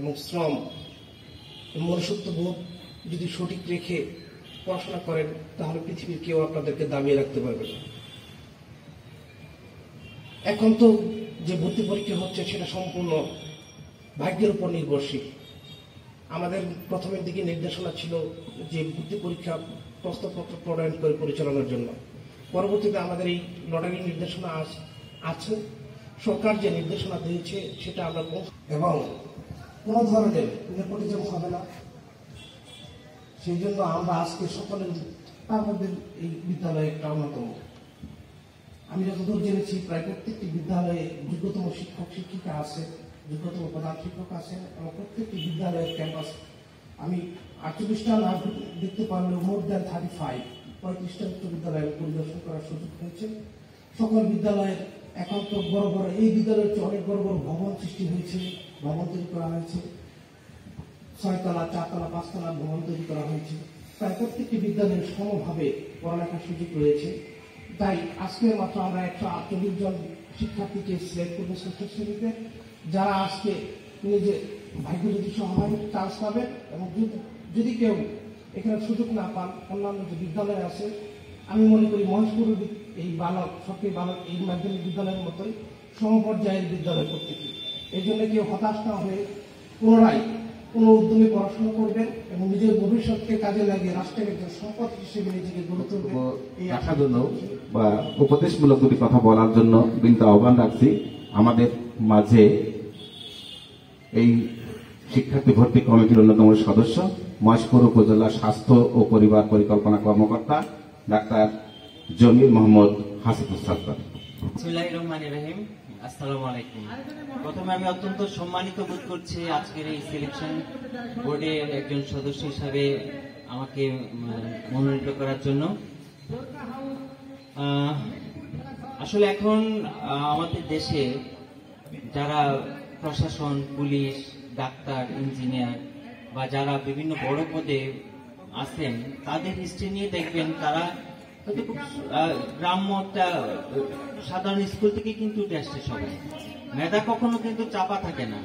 এবং শ্রম মনুষ্যত্ব বোধ যদি সঠিক রেখে পড়াশোনা করেন, তাহলে পৃথিবীর কেউ আপনাদেরকে দামিয়ে রাখতে পারবে না। এখন তো যে ভর্তি পরীক্ষা হচ্ছে সেটা সম্পূর্ণ ভাগ্যের উপর নির্ভরশীল। আমাদের প্রথমের দিকে নির্দেশনা ছিল যে ভর্তি পরীক্ষা প্রশ্নপত্র প্রণয়ন করে পরিচালনার জন্য। পরবর্তীতে আমাদের এই লটারি নির্দেশনা আছে। সরকার যে নির্দেশনা দিয়েছে, সেটা আমরা এবং কোনো ধরনের নেপোটিজম হবে না। সেই জন্য আমরা আজকে সকলে তার এই বিদ্যালয়ে একটা অন্যতম আমি যতদূর জেনেছি, প্রায় প্রত্যেকটি বিদ্যালয়ে যোগ্যতম শিক্ষক, শিক্ষিকা আছে, যোগ্যতম প্রধান শিক্ষক আছেন এবং প্রত্যেকটি বিদ্যালয়ের ক্যাম্পাস। আমি আটচল্লিশটা না দেখতে পারলেও মোর দ্যান থার্টি ফাইভ, পঁয়ত্রিশটা উচ্চ বিদ্যালয়ে পরিদর্শন করার সুযোগ হয়েছে সকল বিদ্যালয়ের একান্ত বড় বড়, এই বিদ্যালয়ের অনেক বড় বড় ভবন সৃষ্টি হয়েছে। ভবন তৈরি করা হয়েছে। ছয়তলা, চারতলা, পাঁচতলা ভবন তৈরি করা হয়েছে। তাই প্রত্যেকটি বিদ্যালয়ের সমভাবে পড়ালেখার সুযোগ রয়েছে। তাই আজকে মাত্র আমরা একশো আটচল্লিশ জন শিক্ষার্থীকে সিলেক্ট করব ষষ্ঠ শ্রেণীতে। যারা আজকে নিজে ভাগ্য যদি সহায় চান্স পাবে এবং যদি- কেউ এখানে সুযোগ না পান, অন্যান্য যে বিদ্যালয় আছে, আমি মনে করি মহেশপুর এই বালক সরকারি বালক এই মাধ্যমিক বিদ্যালয়ের মতোই সমপর্যায়ের বিদ্যালয় প্রত্যেকে এই জন্য কেউ হতাশ না হয়ে পুনরায় কোন উদ্যমে পড়াশোনা করবেন এবং নিজের ভবিষ্যৎকে কাজে লাগিয়ে রাষ্ট্রের একজন সম্পদ হিসেবে নিজেকে গড়ে তুলবেন। এই আশা জন্য বা উপদেশমূলক দুটি কথা বলার জন্য বিনীত আহ্বান রাখছি। আমাদের মাঝে এই শিক্ষার্থী ভর্তি কমিটির অন্যতম সদস্য মহেশপুর উপজেলা স্বাস্থ্য ও পরিবার পরিকল্পনা কর্মকর্তা ডাক্তার জমির মোহাম্মদ হাসিফুল সরকার রহমান রহিম। আসসালামু আলাইকুম। প্রথমে আমি অত্যন্ত সম্মানিত বোধ করছি আজকের এই সিলেকশন বোর্ডের একজন সদস্য হিসাবে আমাকে মনোনীত করার জন্য। আসলে এখন আমাদের দেশে যারা প্রশাসন, পুলিশ, ডাক্তার, ইঞ্জিনিয়ার বা যারা বিভিন্ন বড় পদে আছেন, তাদের হিস্ট্রি নিয়ে দেখবেন তারা গ্রাম্য একটা, সাধারণ স্কুল থেকে কিন্তু আসছে সবাই। মেধা কখনো কিন্তু চাপা থাকে না।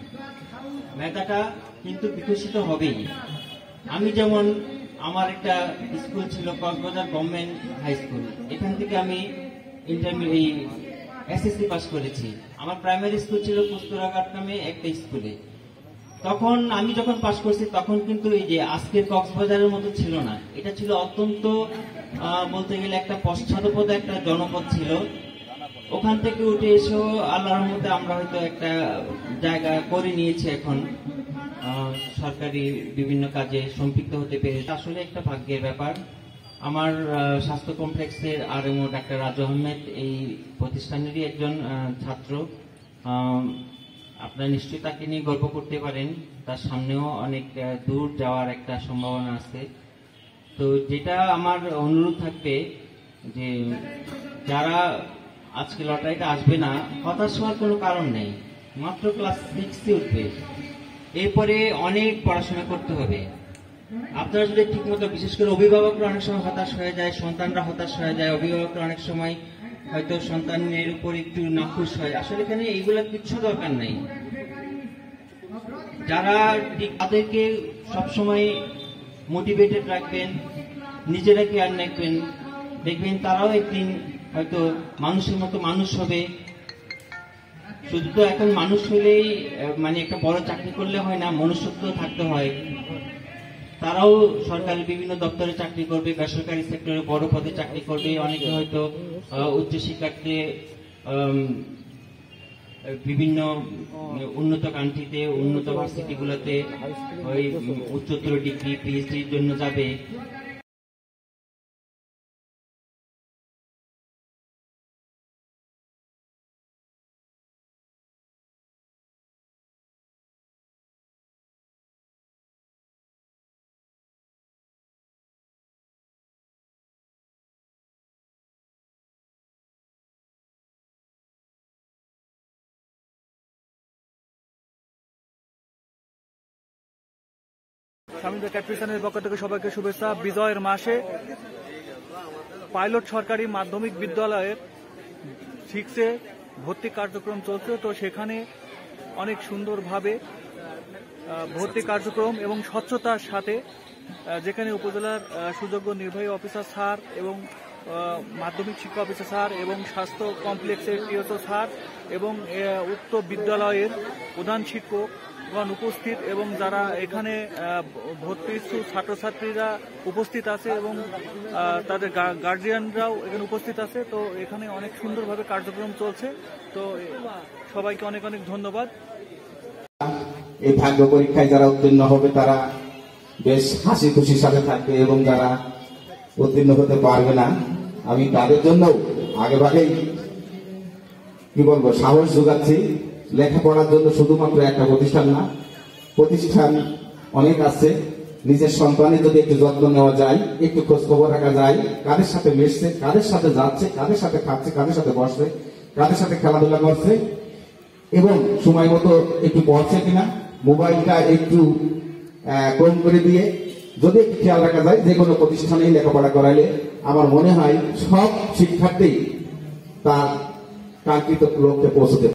মেধাটা কিন্তু বিকশিত হবেই। আমি যেমন, আমার একটা স্কুল ছিল কক্সবাজার গভর্নমেন্ট হাই স্কুল। এখান থেকে আমি ইন্টারমিডিয়েট এসএসসি পাস করেছি। আমার প্রাইমারি স্কুল ছিল পুস্তরাঘাট নামে একটা স্কুলে। তখন আমি যখন পাশ করছি, তখন কিন্তু এই যে আজকের কক্সবাজারের মতো ছিল না। এটা ছিল অত্যন্ত বলতে গেলে একটা পশ্চাদপদ একটা জনপদ ছিল। ওখান থেকে উঠে এসেও আল্লাহর মধ্যে আমরা হয়তো একটা জায়গা করে নিয়েছি এখন। সরকারি বিভিন্ন কাজে সম্পৃক্ত হতে পেরেছে। আসলে একটা ভাগ্যের ব্যাপার। আমার স্বাস্থ্য কমপ্লেক্সের আর ডাক্তার রাজু আহমেদ, এই প্রতিষ্ঠানেরই একজন ছাত্র। আপনারা নিশ্চয়ই তাকে নিয়ে গল্প করতে পারেন। তার সামনেও অনেক দূর যাওয়ার একটা সম্ভাবনা আছে। তো যেটা আমার অনুরোধ থাকবে যে যারা আজকে লটারিটা আসবে না, হতাশ হওয়ার কোনো কারণ নেই। মাত্র ক্লাস সিক্সে উঠবে। এরপরে অনেক পড়াশোনা করতে হবে। আপনারা যদি ঠিক মতো বিশেষ করে অভিভাবকরা অনেক সময় হতাশ হয়ে যায়, সন্তানরা হতাশ হয়ে যায়, অভিভাবকরা অনেক সময় হয়তো সন্তানের উপর একটু নাখুশ হয়। আসলে এখানে এইগুলা কিচ্ছু দরকার নেই। যারা তাদেরকে সবসময় মোটিভেটেড রাখবেন, নিজেরা কেয়ার রাখবেন দেখবেন তারাও একদিন হয়তো মানুষের মতো মানুষ হবে। শুধু তো এখন মানুষ হলেই মানে একটা বড় চাকরি করলে হয় না, মনুষ্যত্ব থাকতে হয়। তারাও সরকারি বিভিন্ন দপ্তরে চাকরি করবে বেসরকারি সেক্টরে বড় পদে চাকরি করবে। অনেকে হয়তো উচ্চশিক্ষার্থে বিভিন্ন উন্নত কান্ট্রিতে উন্নত ভার্সিটিগুলোতে ওই উচ্চতর ডিগ্রি পিএইচডির জন্য যাবে। স্বামী ক্যাপিটানের পক্ষ থেকে সবাইকে শুভেচ্ছা। বিজয়ের মাসে পাইলট সরকারি মাধ্যমিক বিদ্যালয়ের সিক্সে ভর্তি কার্যক্রম চলছে। তো সেখানে অনেক সুন্দরভাবে ভর্তি কার্যক্রম এবং স্বচ্ছতার সাথে যেখানে উপজেলার সুযোগ্য নির্বাহী অফিসার স্যার এবং মাধ্যমিক শিক্ষা অফিসার স্যার এবং স্বাস্থ্য কমপ্লেক্সের টিওসো স্যার এবং উক্ত বিদ্যালয়ের প্রধান শিক্ষকগণ উপস্থিত এবং যারা এখানে ভর্তি ইচ্ছুক ছাত্রছাত্রীরা উপস্থিত আছে এবং তাদের গার্জিয়ানরাও এখানে উপস্থিত আছে। তো এখানে অনেক সুন্দরভাবে কার্যক্রম চলছে। তো সবাইকে অনেক অনেক ধন্যবাদ। এই ভাগ্য পরীক্ষায় যারা উত্তীর্ণ হবে, তারা বেশ হাসি খুশির সাথে থাকবে এবং যারা উত্তীর্ণ হতে পারবে না, আমি তাদের জন্য আগে ভাগেই কি বলব, সাহস যোগাচ্ছি। লেখাপড়ার জন্য শুধুমাত্র একটা প্রতিষ্ঠান না, প্রতিষ্ঠান অনেক আছে। নিজের সন্তানের যদি একটু যত্ন নেওয়া যায়, একটু খোঁজ খবর রাখা যায়, কাদের সাথে মিশছে, কাদের সাথে যাচ্ছে, কাদের সাথে খাচ্ছে, কাদের সাথে বসছে, কাদের সাথে খেলাধুলা করছে, এবং সময় মতো একটু পড়ছে কিনা, মোবাইলটা একটু কম করে দিয়ে যদি একটু খেয়াল রাখা যায়, যে কোনো প্রতিষ্ঠানেই লেখাপড়া করাইলে আমার মনে হয় সব শিক্ষার্থী তার কাঙ্ক্ষিত লক্ষ্যে পৌঁছতে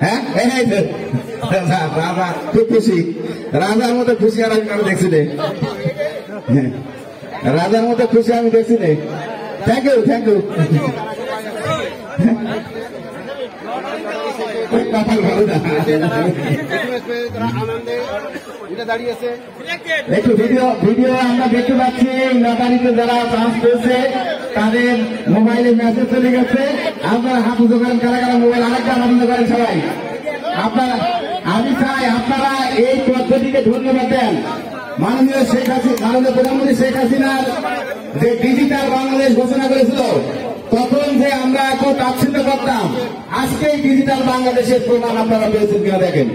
হ্যাঁ? এই এই যে, রাজা রাজা খুব খুশি। রাজার মতো খুশি আর আমি কারও দেখছি রে হ্যাঁ, রাজার মতো খুশি আমি দেখছি রে থ্যাংক ইউ থ্যাংক ইউ কপাল ভালো না। একটু ভিডিও ভিডিও আমরা দেখতে পাচ্ছি লটারিতে যারা চান্স পেয়েছে তাদের মোবাইলে মেসেজ চলে গেছে। আপনারা কারা কারা মোবাইল করেন সবাই। আমি চাই আপনারা এই পদ্ধতিকে ধন্যবাদ দেন। মাননীয় শেখ হাসিনা মাননীয় প্রধানমন্ত্রী শেখ হাসিনার যে ডিজিটাল বাংলাদেশ ঘোষণা করেছিল, তখন যে আমরা এত তাচ্ছিল্য করতাম, আজকে ডিজিটাল বাংলাদেশের প্রমাণ আপনারা পেয়েছেন কিনা দেখেন।